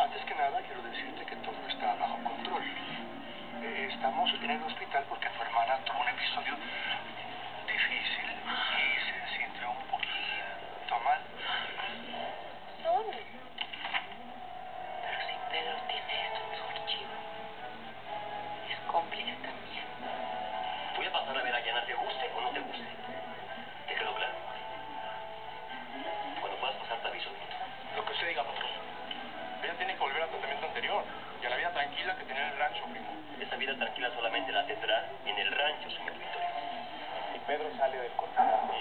Antes que nada, quiero decirte que todo está bajo control. Eh, estamos en el hospital porque tu hermana tuvo un episodio difícil y se sintió un poquito mal. ¿Dónde? Pero si Pedro tiene esto en su archivo, es cómplice también. Voy a pasar a ver a Yana, te guste o no te guste. Esa vida tranquila solamente la tendrá en el rancho, señor Victorio. Y Pedro sale del corral.